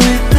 it.